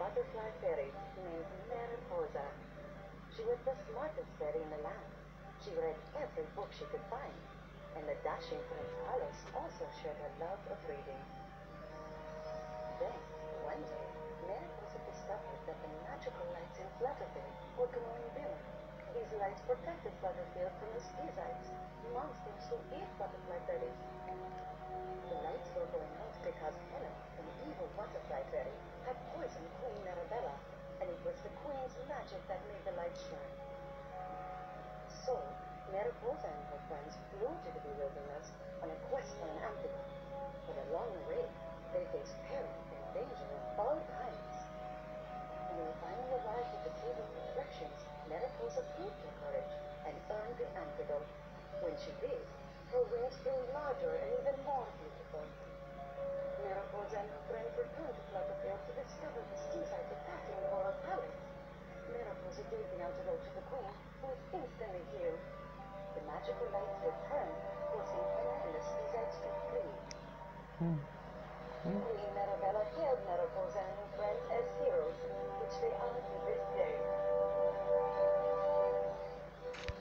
butterfly fairy named Mariposa. She was the smartest fairy in the land. She read every book she could find, and the dashing Prince Carlos also shared her love of reading. Then, one day, Mariposa discovered that the magical lights in Flutterfield were glowing dim. These lights protected Flutterfield from the skeezites, monsters who eat butterfly berries that made the light shine. So, Mariposa and her friends flew to the wilderness on a quest for an antidote. But along the way, they faced peril and danger of all kinds. When they finally arrived at the table of directions, Mariposa proved her courage Queen